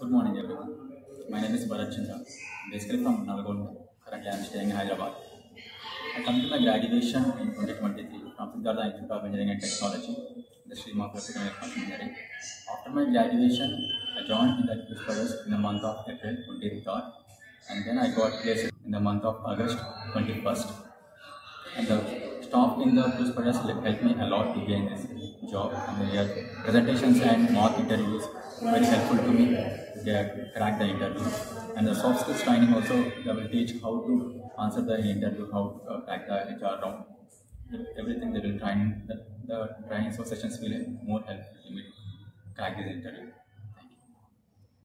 Good morning, everyone. My name is Bharath Chandra, basically from Nalgonda. Currently, I am staying in Hyderabad. I come to my graduation in 2023 from Siddhartha Institute of Engineering and Technology, the stream of Electrical and Engineering. After my graduation, I joined in the Brothers in the month of April 23rd, and then I got placed in the month of August 21st. And the staff in the Brothers helped me a lot to gain this job. And their presentations and mock interviews very helpful to me to crack the interview. And the soft skills training also they will teach how to answer the interview, how to crack the HR round. Everything they will train the, the training sessions will more help me to crack this interview.